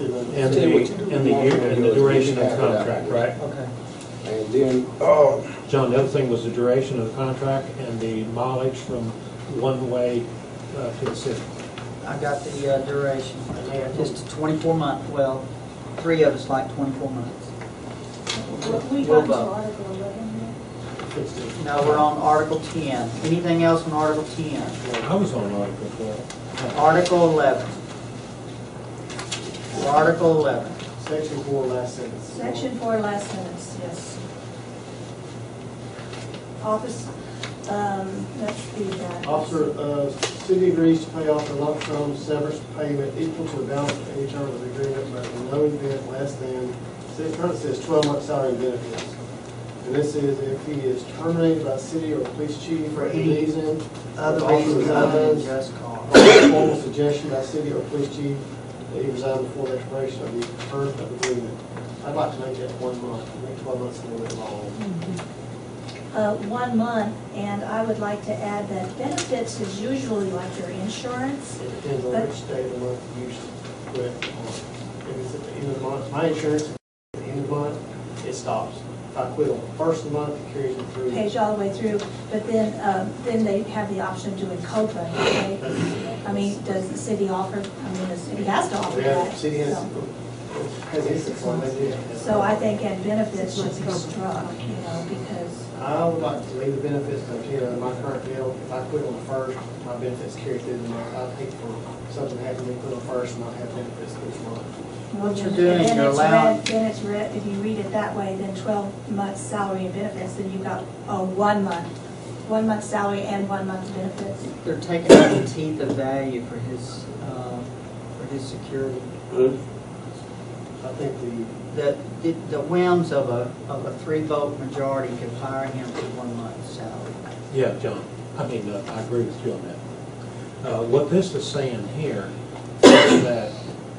And And the, See what and the year, and the duration of the have it out. contract, right? Okay. And then, oh, John, the other thing was the duration of the contract and the mileage from one way uh, to the city. I got the uh, duration, just a twenty-four month, well, three of us like twenty-four months. We We'll got to vote. Article 11 yet? Now, we're on Article ten. Anything else on Article ten? I was on Article twelve. Article eleven. Article eleven. Section four, last sentence. Section four, last sentence, yes. Office, um, let's see that. Officer, uh, city agrees to pay off a lump sum severance payment equal to the balance of any term of the agreement, but in no event less than, see, it currently says twelve months salary and benefits. And this is if he is terminated by city or police chief for any reason, Other Officer reasons other than resigns, just cause. or formal suggestion by city or police chief that he resign before the expiration of the term of agreement. I'd like to make that one month, I think twelve months is a little bit long. Uh, one month, and I would like to add that benefits is usually like your insurance. It depends on which day of the month you usually quit. If it's at the end of the month, my insurance, at the end of the month, it stops. If I quit on the first of the month, it carries me through. pays all the way through, but then, um, then they have the option of doing COBRA, okay? I mean, does the city offer, I mean, the city has to offer Yeah, that. city has, so- has instance on they do. So I think, and benefits should be struck, you know, because, I would like to leave the benefits, but, you know, my current deal, if I quit on the first, my benefits carry through the month. I'd hate for something to happen to me, quit on first and not have benefits each month. What you're and doing, then you're it's allowing, read, then it's read, if you read it that way, then twelve months salary and benefits, then you've got, oh, one month, one month salary and one month benefits. they're taking out the teeth of value for his, uh, for his security. I think the, The, the- the whims of a, of a three-vote majority could fire him for one month's salary. Yeah, John, I mean, uh, I agree with you on that. Uh, What this is saying here is that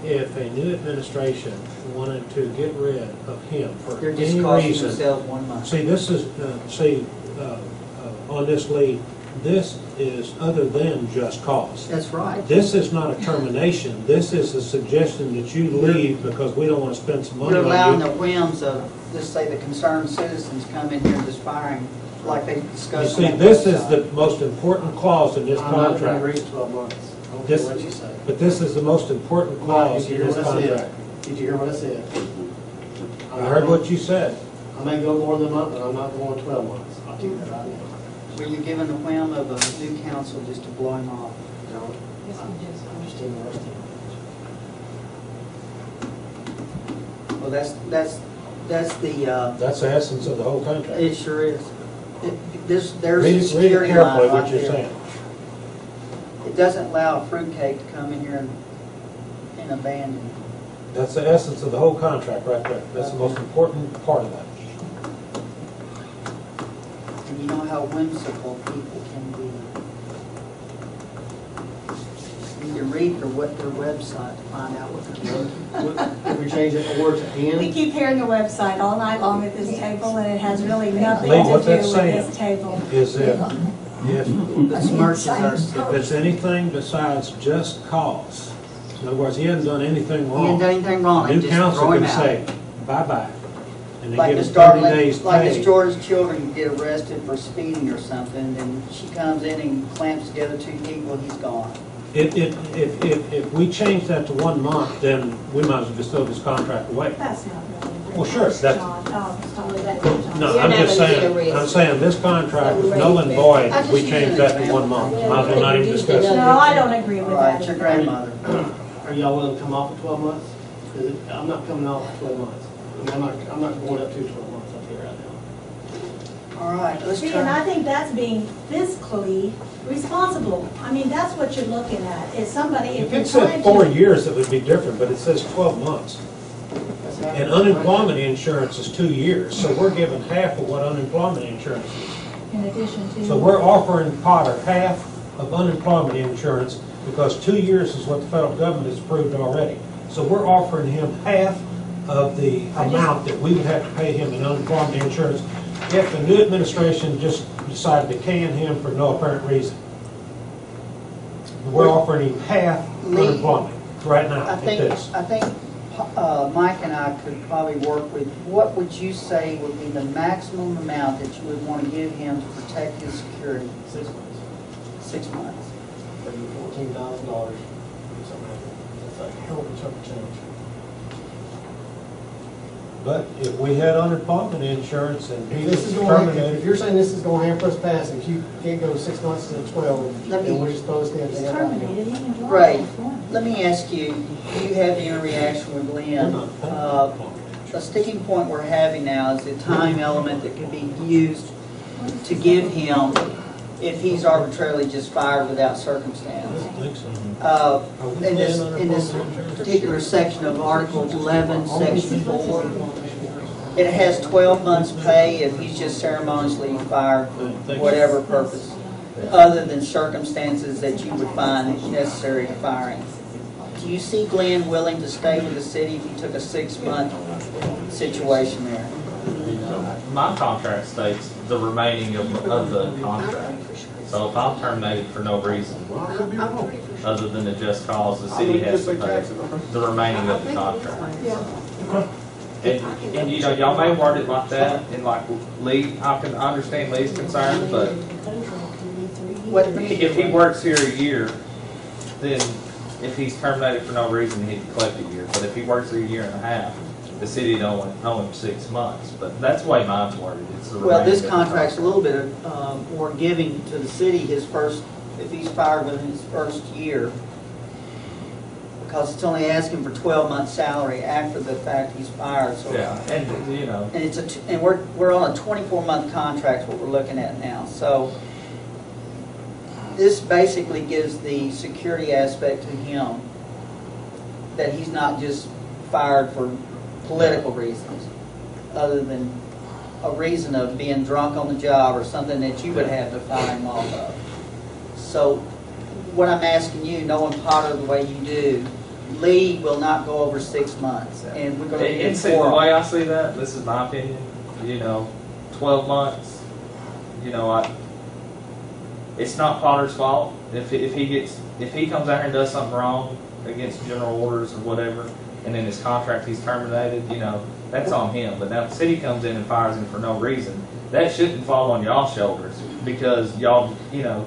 if a new administration wanted to get rid of him for They're just any costing reason. themselves one month. See, this is, uh, see, uh, on this lead, this is other than just cause. That's right. This is not a termination, this is a suggestion that you leave because we don't want to spend some money You're allowing on the you. whims of, just say, the concerned citizens come in here and just firing, like they You discussed. see, on this is the most important clause in this I'm not gonna contract. read twelve months. I don't care This- what you say. But this is the most important clause Did you in hear this what I said? Did you hear what I said? I heard what you said. I may go more than a month, but I'm not going twelve months. I'll tell you that right now. Were you given the whim of a new council just to blow him off? No, I'm just interested. Well, that's, that's, that's the, uh, That's the essence of the whole contract. it sure is. It- There's, there's Read a it- read it security carefully, line what right you're there. saying. It doesn't allow a fruitcake to come in here and, and abandon. That's the essence of the whole contract right there. That's the most important part of that. And you know how whimsical people can be. You can read their, what their website to find out what they're doing. If we change it or to We and, keep hearing the website all night long at this table, and it has really nothing Lee, to do what that's with saying this table. Is that if, Besmirches our if city. it's anything besides just cause, in other words, he hasn't done anything wrong. He wrong. didn't do anything wrong, they New just council throw him can out. say, bye-bye. And they Like give Miss him thirty Darling, days like Miss pay. George's children get arrested for speeding or something, and she comes in and clamps together two people, he's gone. If, if, if, if, if we change that to one month, then we might as well just throw this contract away. That's not really. Well, sure, that's- John, oh, sorry, that's John. No, You're I'm not just gonna get saying. I'm saying this contract is Right. null and void if we just change that to one month. Might as well not even discuss it. No, I don't agree with All right, that. your grandmother. are y'all willing to come off at twelve months? 'Cause it- I'm not coming off at twelve months. I mean, I'm not, I'm not going up to twelve months, I'll tell you right now. All right, let's See, and I turn, think that's being fiscally responsible. I mean, that's what you're looking at, is somebody, if If you're it trying said four to. years, it would be different, but it says twelve months. That's how- And unemployment insurance is two years, so we're giving half of what unemployment insurance is. In addition to. So we're offering Potter half of unemployment insurance because two years is what the federal government has approved already. So we're offering him half of the amount that we would have to pay him in unemployment insurance if the new administration just decided to can him for no apparent reason. We're offering him half Lee, unemployment right now I at think, this. I think uh, Mike and I could probably work with, what would you say would be the maximum amount that you would want to give him to protect his security? Six months, Six months. maybe fourteen thousand dollars, something like that. That's a hell of a chunk of change. But if we had unemployment insurance and he If was this is going, if terminated, you're saying this is going to hamper us passing, if you can't go six months to twelve, Let me- then we're supposed to. It's terminated, he can draw Right. if. Let me ask you, do you have any reaction with we're Glenn? not paying Uh, A sticking point we're having now is the time element that can be used to give him if he's arbitrarily just fired without circumstance. don't think so. Uh, In this, in this particular section of Article 11, Section 4, it has 12 months' pay if he's just ceremoniously fired for whatever purpose, other than circumstances that you would find necessary to fire him. Do you see Glenn willing to stay with the city if he took a six-month situation there? My contract states the remaining of, of the contract. So if I'm terminated for no reason, other than a just cause, the city has to pay the remaining of the contract. And, and you know, y'all may word it like that, and like Lee, I can understand Lee's concern, but What, if he works here a year, then if he's terminated for no reason, he'd collect a year. But if he works here a year and a half, the city don't owe him six months. But that's the way mine's worded. It's the Well, this remaining of the contract's a little bit uh, more giving to the city his first, if he's fired within his first year, because it's only asking for 12 months' salary after the fact he's fired, so. Yeah, and, you know, And it's a, t- and we're, we're on a 24-month contract, what we're looking at now, so this basically gives the security aspect to him, that he's not just fired for political reasons, other than a reason of being drunk on the job or something that you would have to fire him off of. So what I'm asking you, knowing Potter the way you do, Lee will not go over six months, and we're gonna be and see, the way I see that, this is my opinion, you know, twelve months, you know, I, it's not Potter's fault. If, if he gets, if he comes out here and does something wrong against general orders or whatever, and in his contract he's terminated, you know, that's on him. But now the city comes in and fires him for no reason, that shouldn't fall on y'all's shoulders because y'all, you know.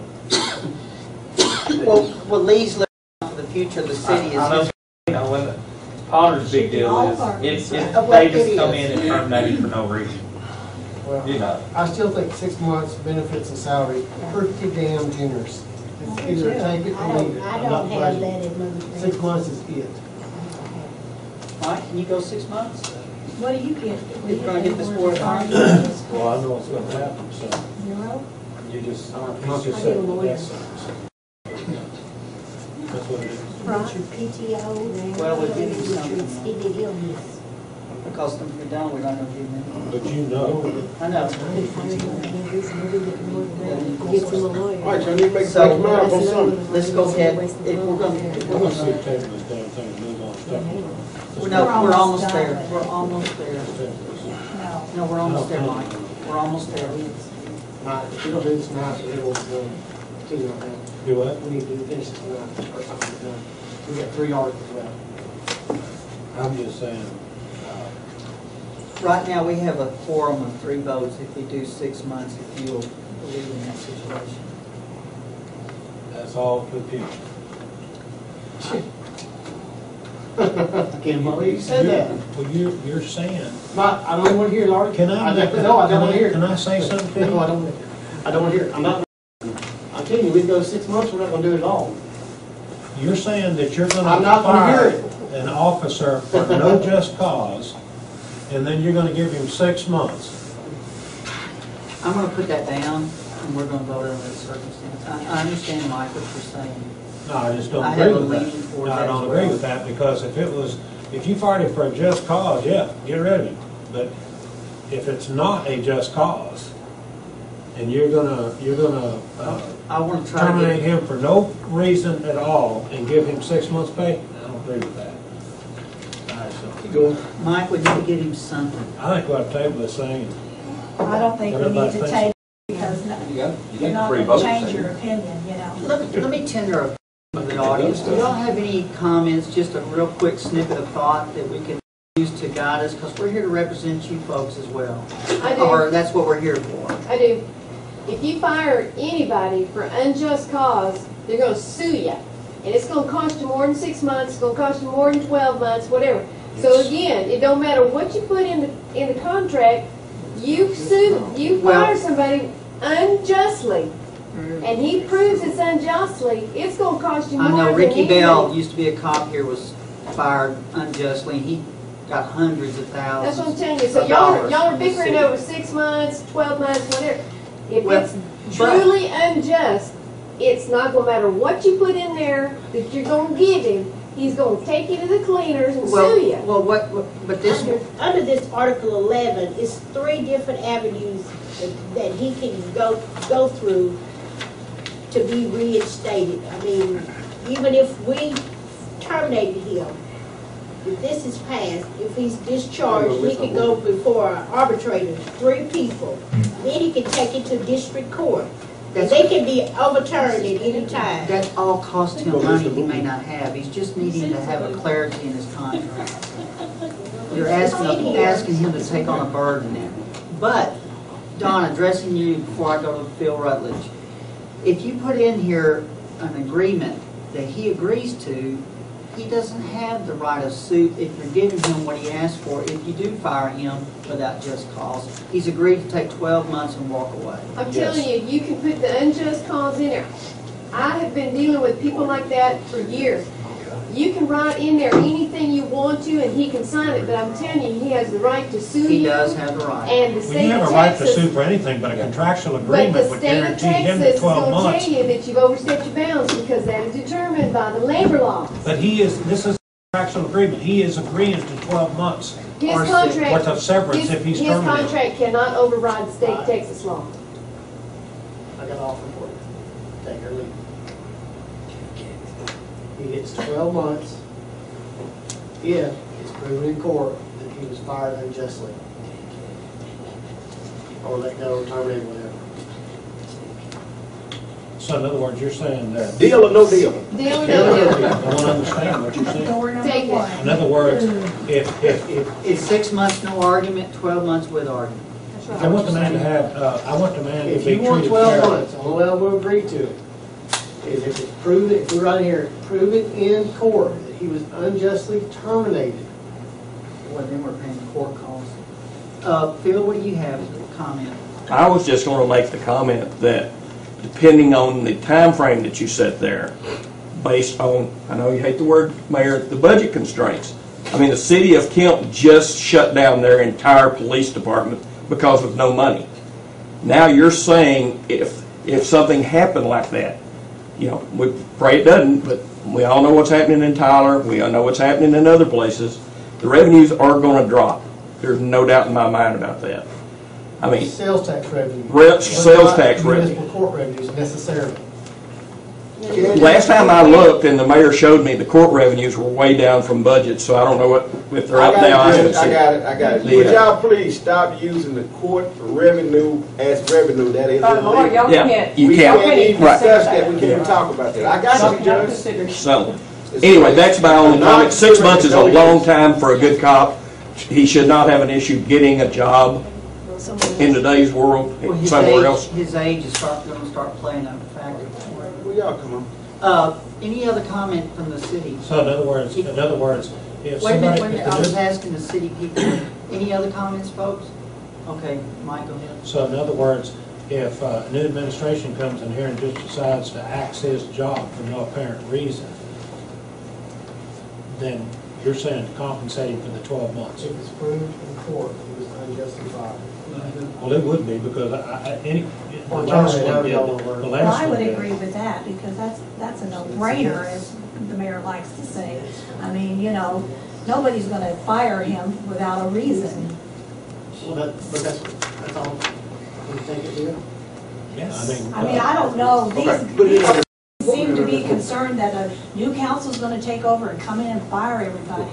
Well, well, Lee's looking out for the future of the city I- I know, You know, when, Potter's big deal is, if, if Well, they it just come is. in and terminate him for no reason, Well, you know. I still think six months benefits and salary pretty damn generous. It's either take it I or leave don't, it. I I'm not don't have budgeting. that in my. Six months is it. Mike, can you go six months? What do you get? You're gonna get this board hard? Well, I know what's gonna happen, so Zero? you just, I he's just get a saying lawyer. that's. That's what it is. What's your PTO? Well, we'll give you What's your something. extended illness? Because if we don't, we're not gonna give them. But you know, I know. Get some lawyer. All right, so I need to make So- a amount on something. Let's go ahead, if we're gonna, if I'm we're gonna see gonna, table this damn thing and move on. Stop. We're no, we're We're almost almost there, done. we're almost there. No. No, we're almost there, Mike, we're almost there. Not, if we don't do this tonight, it will, continue on that. Do what? We need to finish this tonight, or something done. We got three articles left. I'm just saying, uh, Right now, we have a quorum of three votes if we do six months, if you will believe in that situation. that's all for the future. I can't believe you said that. Well, you're, you're saying, Not, I don't want to hear the article. can I? don't- No, I don't want to hear it. Can I say something to No, I you? don't, I don't want to hear it. I'm not, I'm telling you, we can go six months, we're not gonna do it at all. You're saying that you're gonna I'm not gonna hear fire an officer for no just cause, and then you're gonna give him six months. I'm gonna put that down, and we're gonna vote on that circumstance. I, I understand, Mike, what you're saying. No, I just don't I agree have a with leaning that. toward No, I that don't agree well. with that, because if it was, if you fired him for a just cause, yeah, get rid of him. But if it's not a just cause, and you're gonna, you're gonna uh, I wanna try to terminate get, him for no reason at all and give him six months' pay, I don't agree with that. I just don't. Mike, we need to get him something. I think we ought to table this thing. I don't think we need Everybody to thinks- take, because no- You got, you you're got not three gonna change your opinion, you know. Let, let me tender a of the audience, do y'all have any comments, just a real quick snippet of thought that we can use to guide us? Because we're here to represent you folks as well. I do. Or that's what we're here for. I do. If you fire anybody for unjust cause, they're gonna sue you. And it's gonna cost you more than six months, it's gonna cost you more than twelve months, whatever. So again, it don't matter what you put in the, in the contract, you sue, you Well- fire somebody unjustly, and he proves it's unjustly, it's gonna cost you I know than Ricky anything. Bell used to be a cop here, was fired unjustly, and he got hundreds of thousands. That's what I'm thousands. telling you, so y'all, are- y'all are bickering over six months, twelve months, whatever. If Well, it's but- truly unjust, it's not gonna matter what you put in there that you're gonna give him, he's gonna take you to the cleaners and Well, sue you. well, what, what- but this, Under, under this Article eleven, it's three different avenues that- that he can go, go through to be reinstated. I mean, even if we terminated him, if this is passed, if he's discharged, he can go before an arbitrator, three people. Then he can take it to district court. And they can be overturned at any time. that all cost him money he may not have, he's just needing to have a clarity in his contract. You're asking, asking him to take on a burden there. But, Don, addressing you before I go to Phil Rutledge, if you put in here an agreement that he agrees to, he doesn't have the right of suit if you're giving him what he asked for, if you do fire him without just cause. He's agreed to take twelve months and walk away. I'm telling you, you can put the unjust cause in there. I have been dealing with people like that for years. You can write in there anything you want to, and he can sign it, but I'm telling you, he has the right to sue He you. does have the right. And the Well, state you of have a right to Texas sue for anything, but a contractual But agreement the would state of guarantee him Texas the is twelve gonna months. tell you that you've overstepped your bounds because that is determined by the labor laws. But he is, this is a contractual agreement, he is agreeing to twelve months His Or six. worth contract, of severance his, if he's his terminated. contract cannot override the state of Texas law. I got an offer for you. Take or leave. He gets twelve months if it's proven in court that he was fired unjustly. Or let go, terminated, whatever. So in other words, you're saying that, Deal or no deal? Deal or no deal? I don't understand what you're saying. Door number Take it. one. In other words, if, if, if, It's six months, no argument, twelve months with argument. I want the man to have, uh, I want the man to If be you want treated twelve fairly. months, the only way I will agree to it is if it's proven, if we're right here, proven in court that he was unjustly terminated. Well, then we're paying court costs. Uh, Phil, what do you have to comment? I was just gonna make the comment that depending on the time frame that you set there, based on, I know you hate the word, Mayor, the budget constraints. I mean, the city of Kemp just shut down their entire police department because of no money. Now you're saying if, if something happened like that, you know, we pray it doesn't, but we all know what's happening in Tyler, we all know what's happening in other places. The revenues are gonna drop. There's no doubt in my mind about that. I mean, Sales tax revenue. Re- sales tax revenue. Municipal court revenues necessarily. Last time I looked, and the mayor showed me, the court revenues were way down from budget, so I don't know what, if they're up I now, I got haven't it, I seen. got it, I got it. Would y'all please stop using the court revenue as revenue, that is Oh, Lord, illegal. y'all Yeah, can't. you We can't. can't even Right. discuss that, we can't even talk about that. I got you, Something not Judge. considered. So, anyway, that's my only comment. Six months is a long time for a good cop. He should not have an issue getting a job in today's world, Well, his somewhere age- else. His age is start, gonna start playing a factor. Well, y'all come on. Uh, any other comment from the city? So in other words, in other words, if Wait a minute, somebody, wait a minute, I was new- asking the city people, any other comments, folks? Okay, Mike, go ahead. so in other words, if uh, a new administration comes in here and just decides to axe his job for no apparent reason, then you're saying to compensate him for the twelve months? It was proved in court it was unjustified. Well, it would be, because I, I, any, the Or last one did, however y'all wanna word the it. Well, last I one would did. agree with that, because that's, that's a no-brainer, as the mayor likes to say. I mean, you know, nobody's gonna fire him without a reason. Well, that, but that's, that's all. You think it will? Yeah, I mean. I mean, uh, I don't know, Okay. these, these seem to be concerned that a new council's gonna take over and come in and fire everybody.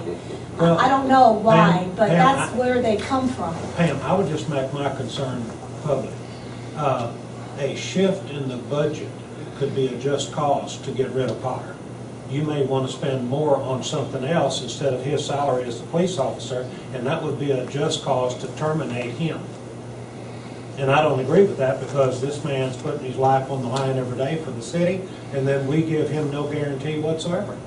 Well, I don't know why, Pam, but Pam, that's I- where they come from. Pam, I would just make my concern public. Uh, A shift in the budget could be a just cause to get rid of Potter. you may want to spend more on something else instead of his salary as a police officer, and that would be a just cause to terminate him. And I don't agree with that because this man's putting his life on the line every day for the city, and then we give him no guarantee whatsoever.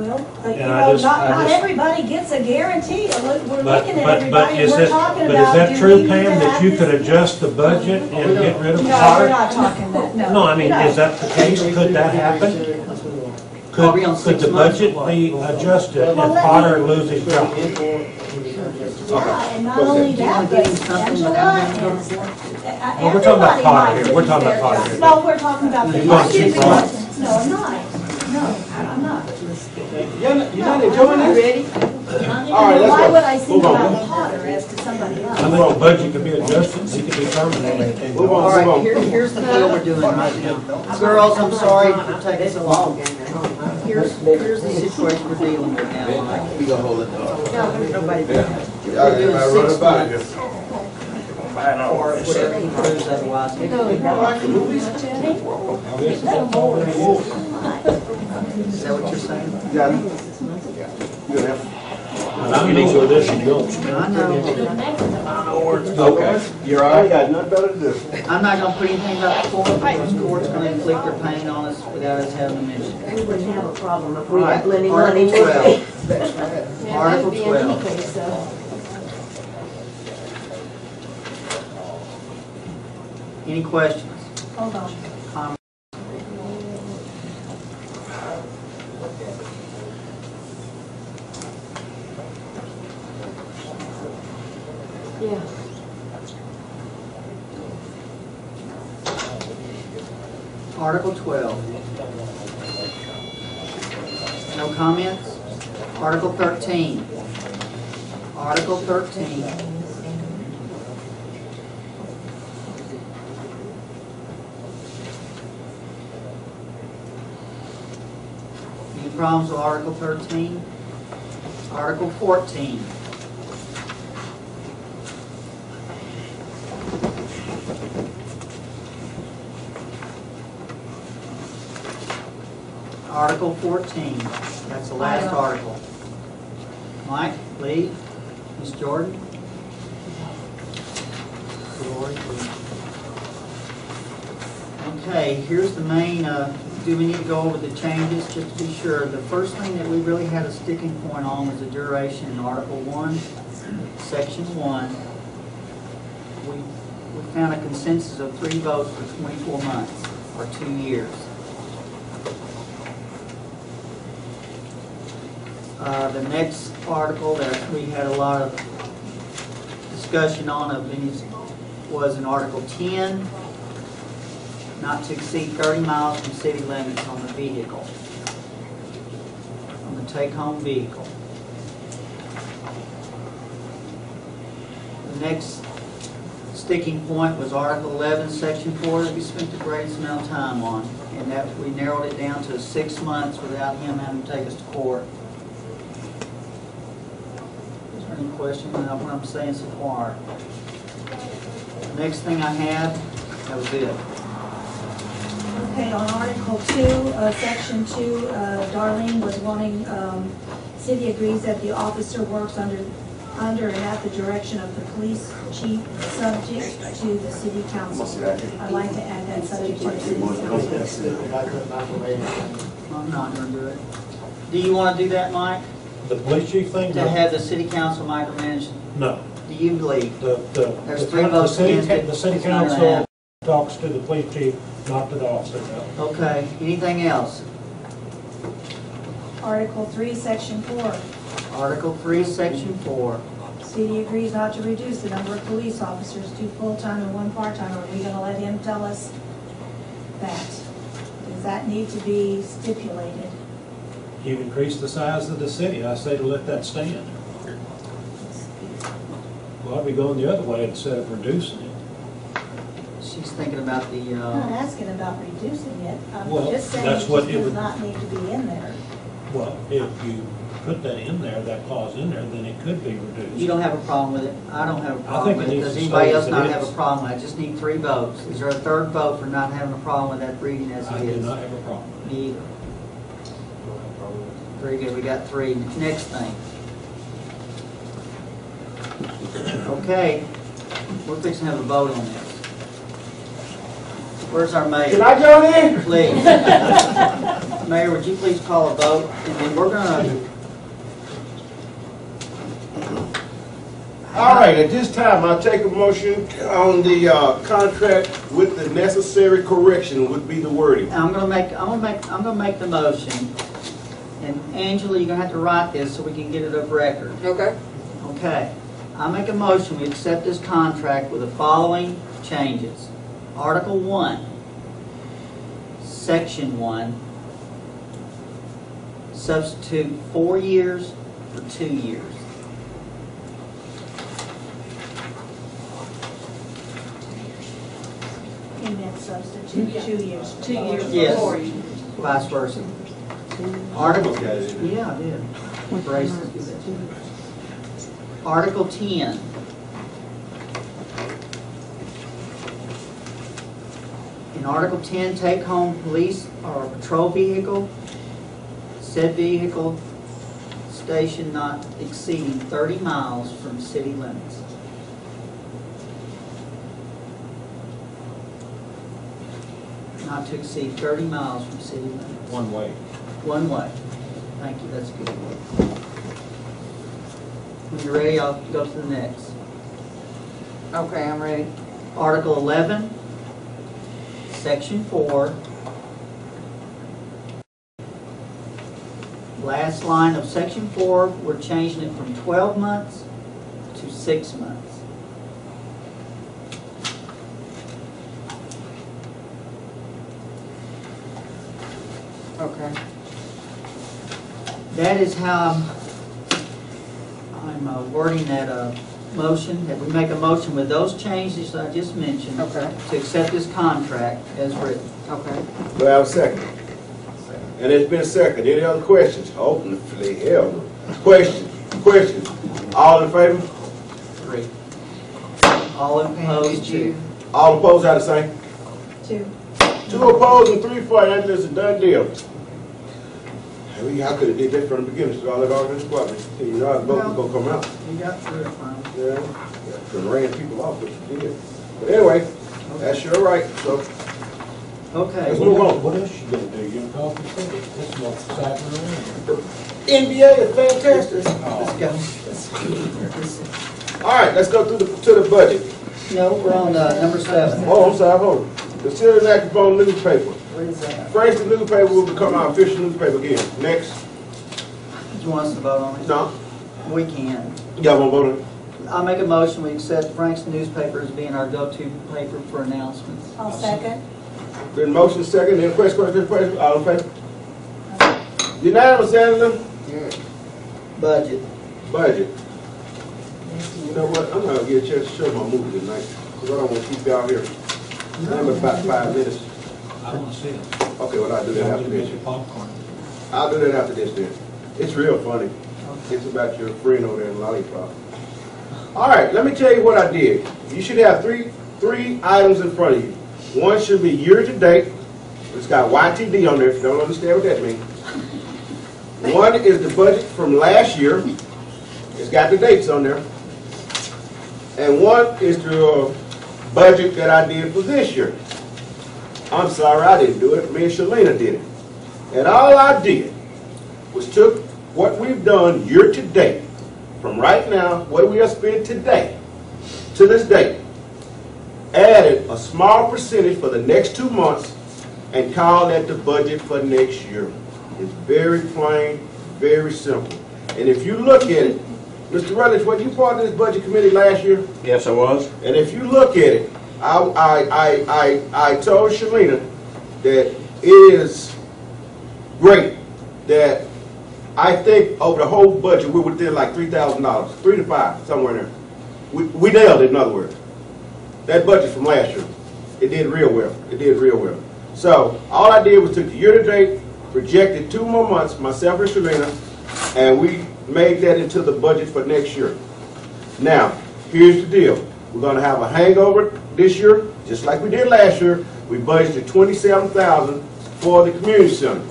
Well, uh, you And I know, just- not, I not just- everybody gets a guarantee. Look, We're But, looking at but, but everybody, and is we're it, talking but is about, that do we true, need to Pam, that have you this? could adjust the budget and get rid of No, we're Potter? not talking that, no. No, I mean, No. is that the case? Could that happen? Let's move on. Could, Are we on could six the months? budget be adjusted and Well, let me- Potter lose his job? Yeah, and not only that, but Angela and. Well, we're talking about Potter here. We're talking about Potter here. No, we're talking about the You're going budget. too far. No, I'm not. No, You're not, you're not enjoying this? Ready? All right, let's Why go. would I think Move on. about Potter as to somebody else? I think the budget could be adjusted, he could be terminated. Move All on, right, move here, here's the deal we're doing right now. Girls, I'm sorry for taking so long. Here's, here's the situation we're dealing with now. We gonna hold it down. Nobody. We're doing six months or whatever he proves otherwise. Is that what you're saying? You got it? You gonna have- And I know where this is going. I know. Okay, you're all I right? got nothing better to do. I'm not gonna put anything about the court, because the court's gonna inflict their pain on us without us having a mention. We wouldn't have a problem if we had plenty money. Article twelve. Yeah, Article that'd be 12. anything, so. Any questions? Hold on. Comments? Yeah. Article twelve. No comments? Article thirteen. Article thirteen. Any problems with Article thirteen? Article fourteen. Article fourteen, that's the last article. Mike, Lee, Ms. Jordan? Lori. Okay, here's the main, uh, do we need to go over the changes, just to be sure? The first thing that we really had a sticking point on was the duration in Article one, Section one. We, we found a consensus of three votes for twenty-four months, or two years. Uh, The next article that we had a lot of discussion on of these was in Article 10, not to exceed 30 miles from city limits on the vehicle, on the take-home vehicle. The next sticking point was Article 11, Section 4, that we spent the greatest amount of time on, and that we narrowed it down to six months without him having to take us to court. Is any question about what I'm saying so far? Next thing I had, that was it. Okay, on Article Two, uh, Section Two, uh, Darlene was wanting, um, city agrees that the officer works under, under and at the direction of the police chief, subject to the city council. I'd like to add that subject to the city council. I'm not gonna do it. Do you wanna do that, Mike? The police chief thing? To have the city council micromanage, No. do you believe? The, the, There's the three the votes city, against ca- it. the city It's not gonna council happen. talks to the police chief, not to the officer. no. Okay, anything else? Article Three, Section Four, Article three, section four. city agrees not to reduce the number of police officers, two full-time and one part-time. Are we gonna let him tell us that? Does that need to be stipulated? You increase the size of the city, I say to let that stand. Well, I'd be going the other way instead of reducing it. She's thinking about the, I'm not uh, asking about reducing it, I'm Well, just saying that's it what just it does would- not need to be in there. Well, if you put that in there, that clause in there, then it could be reduced. you don't have a problem with it. I don't have a problem think with it it. needs Does to anybody stay else as it not have is. a problem? I just need three votes. Is there a third vote for not having a problem with that reading as it is? I it do is? not have a problem. Me either. Very good, we got three. Next thing. Okay, we're fixing to have a vote on this. Where's our mayor? Can I join in? Please. Mayor, would you please call a vote? And then we're gonna, All right, at this time, I'll take a motion on the, uh, contract with the necessary correction would be the wording. I'm gonna make, I'm gonna make, I'm gonna make the motion. And Angela, you're gonna have to write this so we can get it of record. Okay. Okay. I make a motion, we accept this contract with the following changes. Article one, section one, substitute four years for two years. In that substitute, two years. Two years Yes. before. Vice versa. Article, yeah, I did. Braces. Article ten. In Article ten, take home police or patrol vehicle, said vehicle station not exceeding thirty miles from city limits. Not to exceed thirty miles from city limits. One way. One way. Thank you, that's good. When you're ready, I'll go to the next. Okay, I'm ready. Article eleven, section four. Last line of section four, we're changing it from twelve months to six months. Okay. That is how I'm- I'm uh, wording that uh, motion, that we make a motion with those changes that I just mentioned. Okay. To accept this contract as written. Okay. Do I have a second? And it's been a second. Any other questions? Hopefully, hell no. Questions? Questions? All in favor? Three. All opposed, two. All opposed, how to say? Two. Two opposed and three for, it. that is a done deal. I mean, I could've did that from the beginning, so all that argument was, you know, I vote was gonna come out. You got through it, Frank. Yeah, could've ran people off, but you did. But anyway, that's your right, so Okay. Let's move on. What else you gonna do? You gonna call for city? This is what's happening around NBA is fantastic. Let's go. All right, let's go through the, to the budget. No, we're on uh, number seven. Oh, I'm sorry, hold on. Consider an act upon newspaper. What is that? Frank's newspaper will become our official newspaper again. Next, Do you want us to vote on it? no, We can. y'all wanna vote on it? I'll make a motion, we accept Frank's newspaper as being our go-to paper for announcements. I'll second. Then motion second, then question, question, question, all in favor? Unanimous, Senator? Budget. Budget. You know what, I'm gonna get a chance to show my movie tonight, because I don't wanna keep y'all here. About five minutes. I wanna see it. Okay, well, I'll do that after this. popcorn. I'll do that after this then. It's real funny. It's about your friend over there in Lollipop. All right, let me tell you what I did. You should have three, three items in front of you. One should be year-to-date. It's got YTD on there, if you don't understand what that means. One is the budget from last year. It's got the dates on there. And one is the uh, budget that I did for this year. I'm sorry, I didn't do it. Me and Shalina did it. And all I did was took what we've done year to date, from right now, what we have spent today, to this date, added a small percentage for the next two months, and called that the budget for next year. It's very plain, very simple. And if you look at it, Mr. Rutledge, were you part of this budget committee last year? Yes, I was. And if you look at it, I, I, I, I, I told Shalina that it is great that I think over the whole budget, we were within like three thousand dollars, three to five, somewhere in there. We, we nailed it, in other words. That budget from last year, it did real well. It did real well. So all I did was took the year-to-date, projected two more months, myself and Shalina, and we made that into the budget for next year. Now, here's the deal. We're gonna have a hangover this year, just like we did last year. We budgeted twenty-seven thousand for the community center.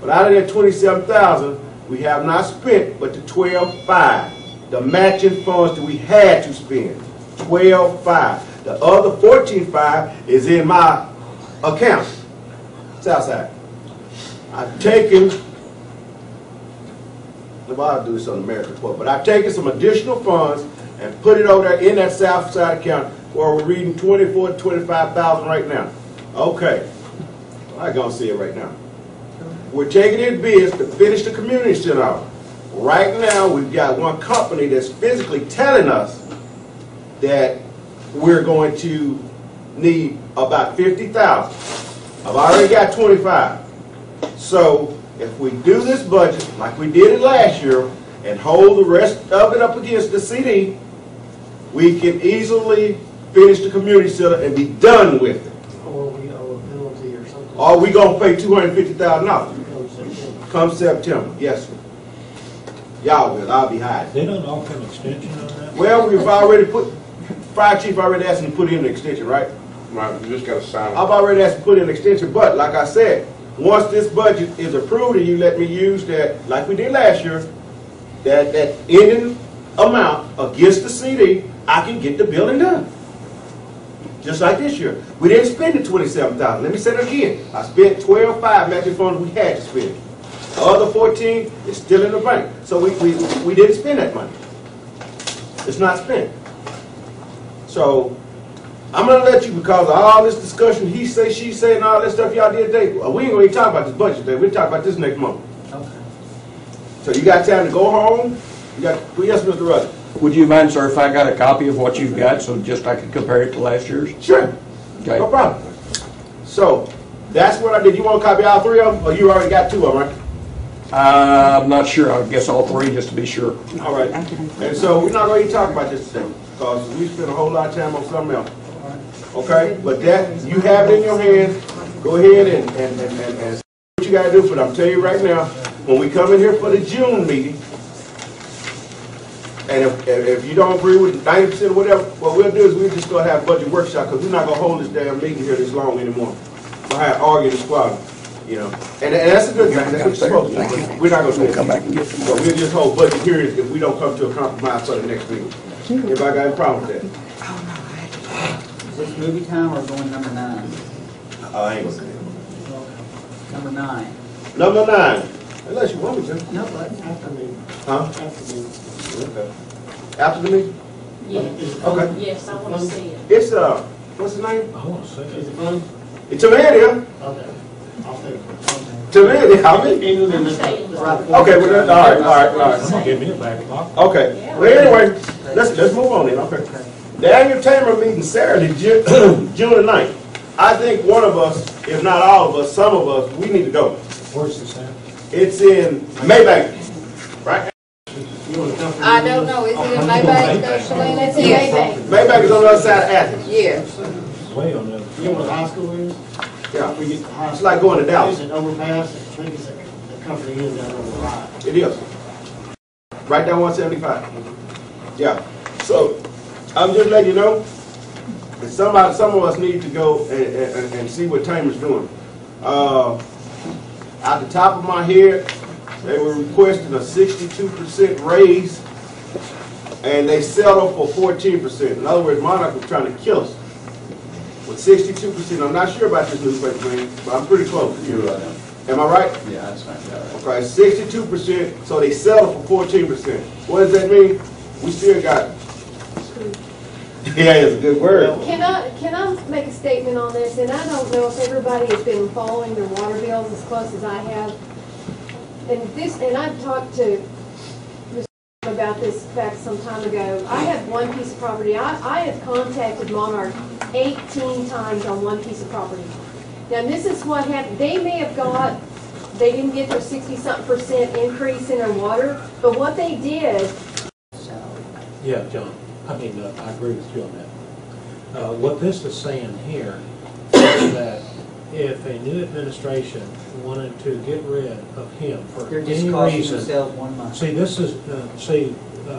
But out of that twenty-seven thousand, we have not spent but the twelve-five, the matching funds that we had to spend, twelve-five. The other fourteen-five is in my account, Southside. I've taken, well, I'll do this on American report, but I've taken some additional funds and put it over there in that south side account where we're reading twenty-four, twenty-five thousand right now. Okay, I gonna see it right now. We're taking in bids to finish the community center. Right now, we've got one company that's physically telling us that we're going to need about fifty thousand. I've already got twenty-five. So if we do this budget like we did it last year and hold the rest of it up against the CD, we can easily finish the community center and be done with it. Or we owe a penalty or something. Or we gonna pay two hundred and fifty thousand dollars Come September. come September, yes, sir. Y'all will, I'll be hiding. They don't offer an extension on that? Well, we've already put, fire chief already asked him to put in an extension, right? Right, you just gotta sign it. I've already asked to put in an extension, but like I said, once this budget is approved and you let me use that, like we did last year, that, that ending amount against the CD, I can get the building done. Just like this year. We didn't spend the twenty-seven thousand. Let me say it again. I spent twelve-five matching funds we had to spend. The other fourteen is still in the bank. So we, we, we didn't spend that money. It's not spent. So, I'm gonna let you, because of all this discussion, he say, she say, and all that stuff y'all did today, we ain't gonna even talk about this budget today, we'll talk about this next month. Okay. So you got time to go home, you got, well, yes, Mr. Rutherford? Would you mind, sir, if I got a copy of what you've got, so just I could compare it to last year's? Sure, Okay. no problem. So, that's what I did, you wanna copy all three of them, or you already got two of them, right? Uh, I'm not sure, I guess all three, just to be sure. All right, and so we're not gonna even talk about this today, because we spent a whole lot of time on something else. Okay, but that, you have it in your hands, go ahead and, and, and, and, and what you gotta do, but I'm telling you right now, when we come in here for the June meeting, and if, if you don't agree with ninety percent or whatever, what we'll do is we're just gonna have a budget workshop, because we're not gonna hold this damn meeting here this long anymore. We'll have arguing and squabbling, you know, and, and that's a good thing, that's what you're supposed to do, we're not gonna do that. Come back and get So we'll just hold budget hearings if we don't come to a compromise for the next meeting. Anybody got a problem with that? Is this movie time or going number nine? I ain't gonna say it. Number nine. Number nine, unless you want me to, No, but After me, huh? after me. Okay. After the meeting? Yes, Okay. yes, I wanna see it. It's, uh, what's his name? I want to see Is it. it fun? It's Amelia. Okay. I'll take it. To me, I mean, England I'm and saying. okay, well, that- all right, all right, all I'm gonna right. give me a back clock. Okay, well, anyway, let's, let's move on then, okay. The annual Tamer meeting Saturday, Ju- June the ninth. I think one of us, if not all of us, some of us, we need to go. Where's this at? It's in Mabank, right? You want to come I don't know, is it in Mabank, though, Shalene? It's in oh, Mabank. Mabank is on the other side of Athens. Yeah. Way on the other. You know what the high school is? Yeah, We get high It's like going to Dallas. There's an overpass, I think it's a, the company is down on the right. it is. Right down one seventy-five. Yeah, so, I'm just letting you know, that somebody, some of us need to go and, and, and see what Tamer's doing. Uh, at the top of my head, they were requesting a sixty-two percent raise, and they settled for fourteen percent. In other words, Monarch was trying to kill us with sixty-two percent. I'm not sure about this newspaper, man, but I'm pretty close. You're right. Am I right? Yeah, that's fine, yeah, right. Okay, sixty-two percent, so they settled for fourteen percent. What does that mean? We still got. Yeah, it's a good word. Can I, can I make a statement on this? And I don't know if everybody has been following their water bills as close as I have. And this, and I've talked to Ms. about this back some time ago. I have one piece of property. I, I have contacted Monarch eighteen times on one piece of property. Now, this is what happened. They may have got, they didn't get their sixty-something percent increase in their water, but what they did so, Yeah, John, I mean, uh, I agree with you on that. Uh, What this is saying here is that if a new administration wanted to get rid of him for they're just any costing reason. themselves one month. See, this is, uh, see, uh,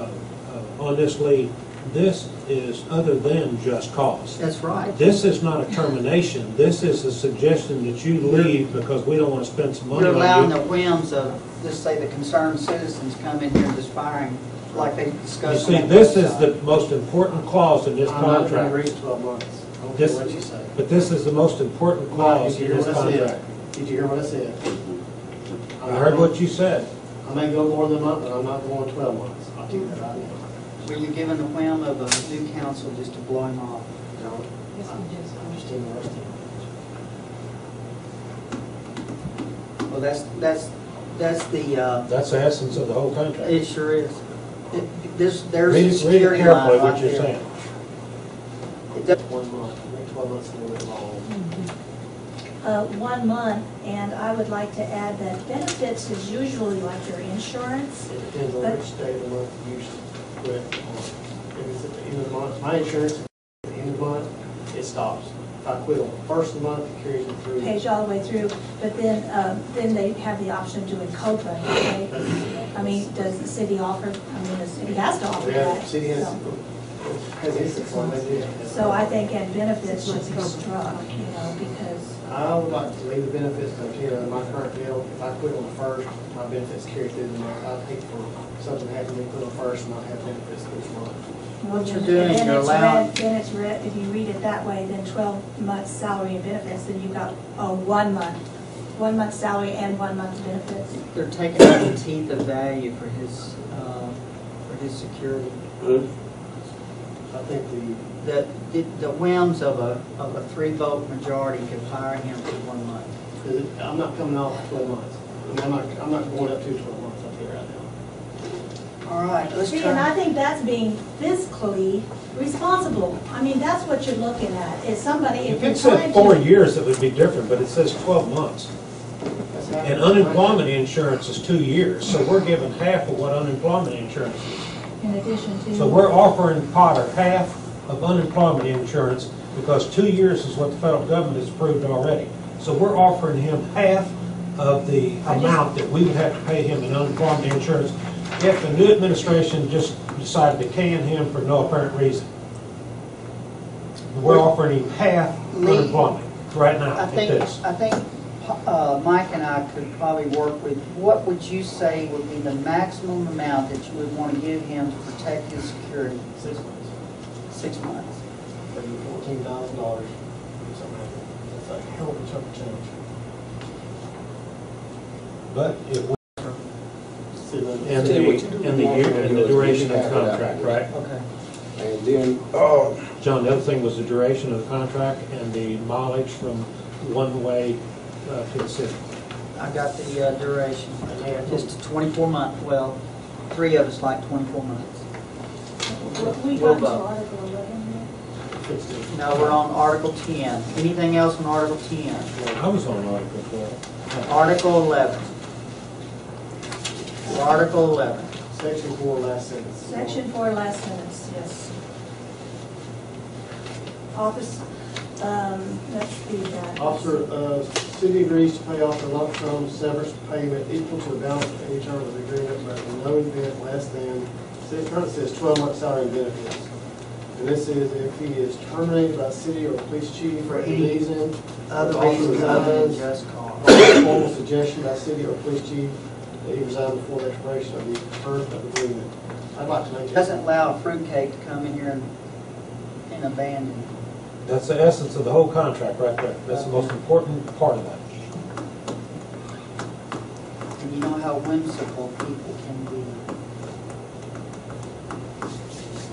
uh, on this lead, this is other than just cause. That's right. This is not a termination, this is a suggestion that you leave because we don't want to spend some money You're allowing on the you. whims of just say the concerned citizens come in here just firing, like they You discussed. see, this is the most important clause in this I'm not gonna contract. agree twelve months. I don't care This- what you say. But this is the most important clause did in you this hear what I contract. said? Did you hear what I said? I heard what you said. I may go more than a month, but I'm not going twelve months. I'll tell you that right now. Were you given the whim of a new council just to blow him off? Don't. I'm just interested. Well, that's, that's, that's the, uh, That's the essence of the whole contract. it sure is. It- There's, there's Read a it, read it security carefully, line what right you're there. saying. It does- One month, make twelve months a little bit long. Uh, one month, and I would like to add that benefits is usually like your insurance. It depends on which day of the month you usually quit on. If it's at the end of the month, my insurance, at the end of the month, it stops. If I quit on the first of the month, it carries me through. pays you all the way through, but then, um, then they have the option of doing COBRA, okay? I mean, does the city offer, I mean, the city has to offer Yeah, that. the city has, so- has instance on they do. So I think, and benefits should be struck, you know, because, I would like to leave the benefits, but, you know, my current deal, if I quit on the first, my benefits carry through the month. I'd hate for something to happen to me, quit on first and not have benefits this month. What you're and doing, then you're it's allowing, read, then it's read, if you read it that way, then twelve months salary and benefits, then you've got, oh, one month, one month salary and one month benefits. they're taking out the teeth of value for his, uh, for his security. I think the, The, the- the whims of a, of a three vote majority could fire him for one month. I'm not coming off twelve months. I mean, I'm not, I'm not going up to twelve months up here right now. All right, let's See, and I turn, think that's being fiscally responsible. I mean, that's what you're looking at, is somebody, if If you're it trying said to. four years, it would be different, but it says 12 months. That's how- And unemployment insurance is two years, so we're giving half of what unemployment insurance is. In addition to. So we're offering Potter half of unemployment insurance because two years is what the federal government has approved already. So we're offering him half of the amount that we would have to pay him in unemployment insurance if the new administration just decided to can him for no apparent reason. We're offering him half Lee, unemployment right now I think, this. I think, uh, Mike and I could probably work with, what would you say would be the maximum amount that you would want to give him to protect his security? Six months, Six months. maybe fourteen thousand dollars, something like that. That's a hell of a chunk of change. But it we, And the, in the year, in the duration of the contract, right? Okay. And then, oh, John, the other thing was the duration of the contract and the mileage from one way uh, to the city. I got the uh, duration, just a twenty-four month, well, three of us like twenty-four months. We We'll got to vote. Article eleven Fixed it. We're on Article ten. Anything else on Article ten? I was on Article twelve. Article eleven. Article eleven. Section four, last sentence. Section four, last sentence, yes. Office, um, let's see that. Officer, uh, city agrees to pay off a lump sum severance payment equal to the balance of any term of the agreement, but in no event less than, it currently says twelve month salary and benefits. And this is if he is terminated by city or police chief for any reason. Other officer reasons other than resigns, just cause. or formal suggestion by city or police chief that he resign before the expiration of the term of the agreement. I'd like to make that. Doesn't allow a fruitcake to come in here and, and abandon. That's the essence of the whole contract right there. That's the most important part of that. And you know how whimsical people can be.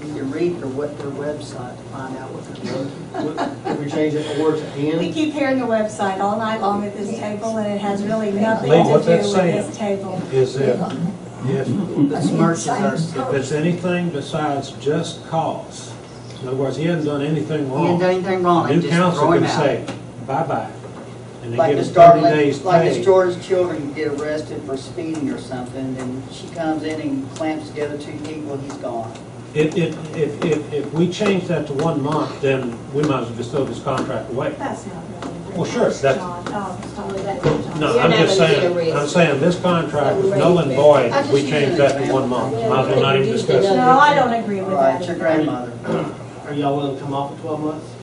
You can read their, what their website to find out what they're If we change it or to We and, keep hearing the website all night long at this table, and it has really nothing Lee, to what do that's with saying this table. Is if, if, besmirches our if it's anything besides just cause, in other words, he hasn't done anything wrong. He ain't wrong. done anything wrong, they New just council throw him can out. say, bye-bye. And they Like give Miss him thirty Darling, days like Miss pay. George's children get arrested for speeding or something, then she comes in and clamps together two people, he's gone. If, if, if, if, if we change that to one month, then we might as well just throw this contract away. That's not really. Well, sure, that's- John, oh, sorry, that's No, John. No, You're I'm not just gonna get saying, arrested. I'm saying this contract is You're null and void if we just change that an to one month. Might as well not even discuss it. No, I don't agree All with right, that. your grandmother. Are y'all willing to come off at twelve months?